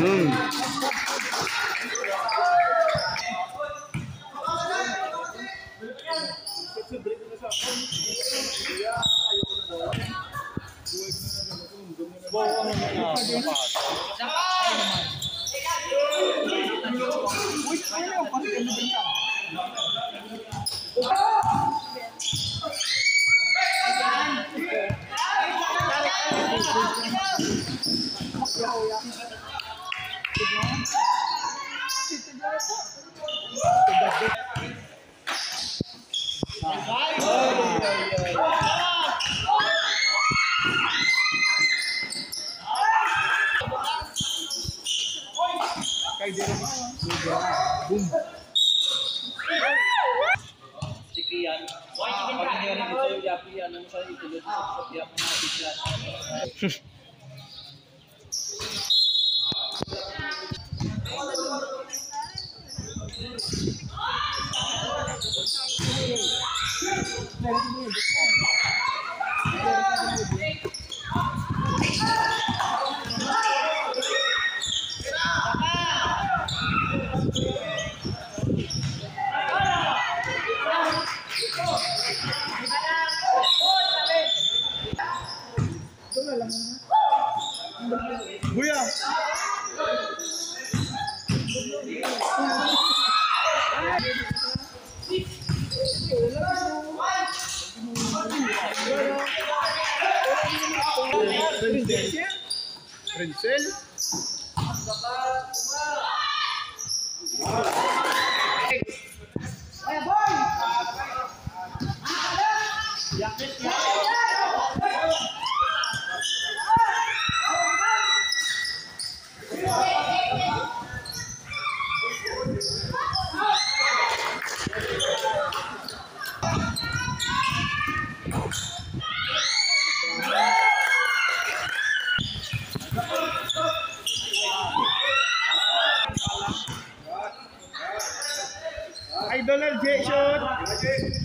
嗯。Sikian. Why chicken ka? Pag niyo rin ito, yapi, ano mo sa itulad sa bigla. Buia! Prenselho. Prenselho. McDonald's Jason.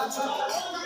watch out.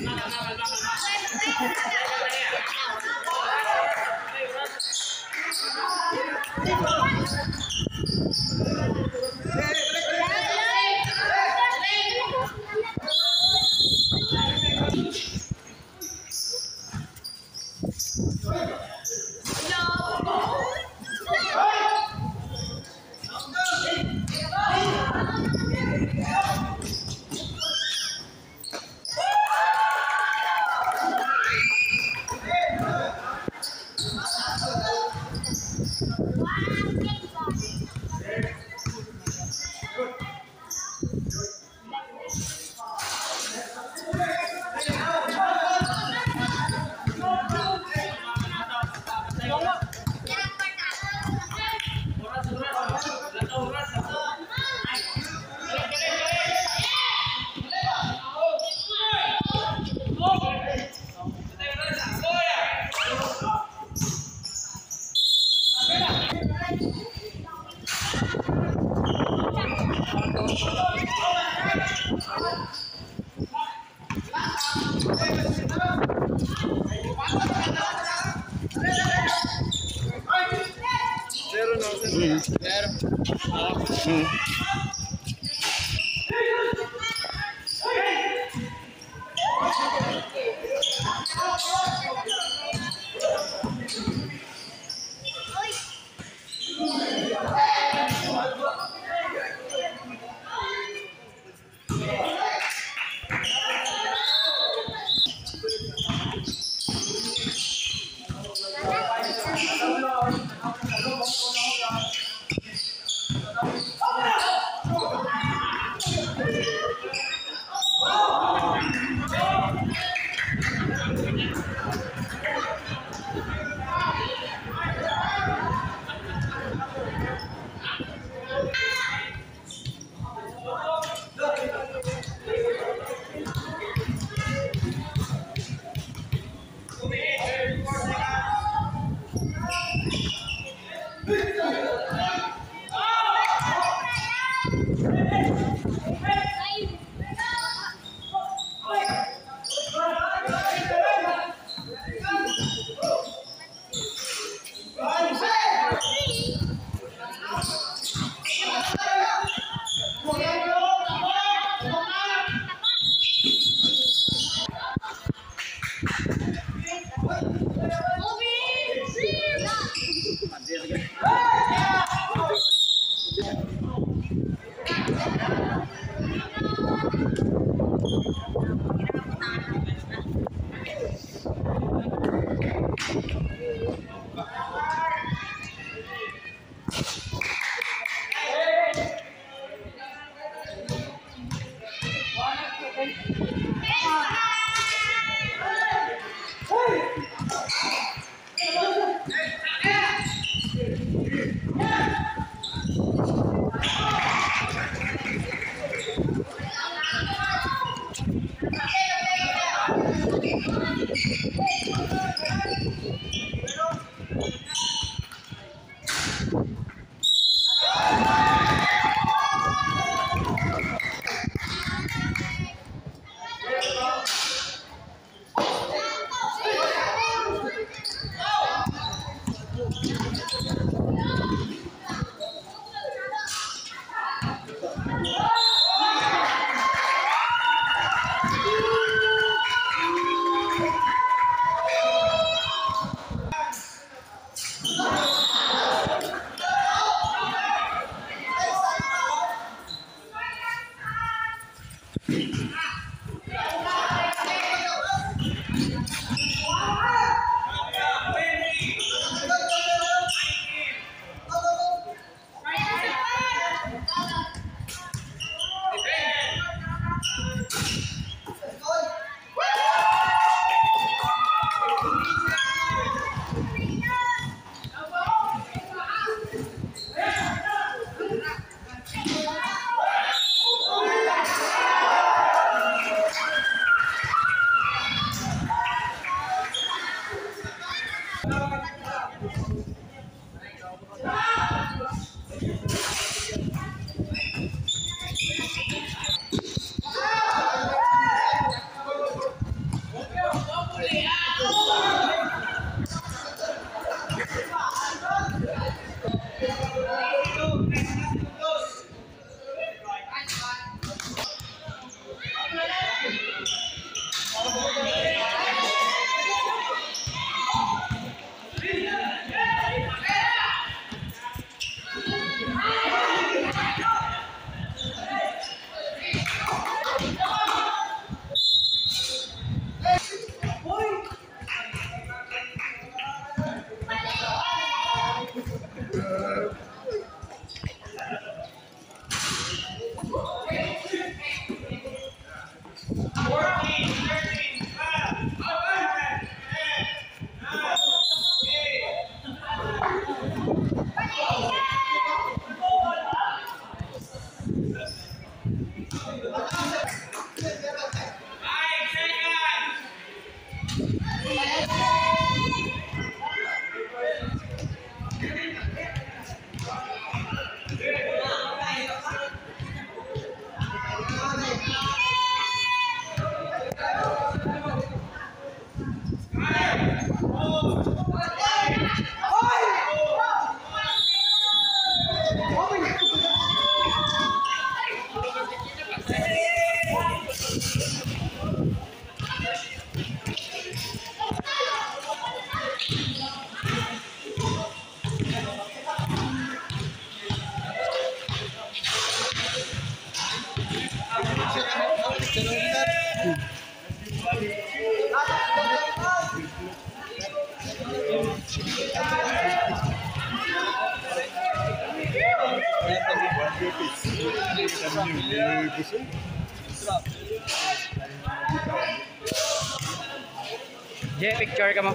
Nada, nada. Jay, picture ka mo.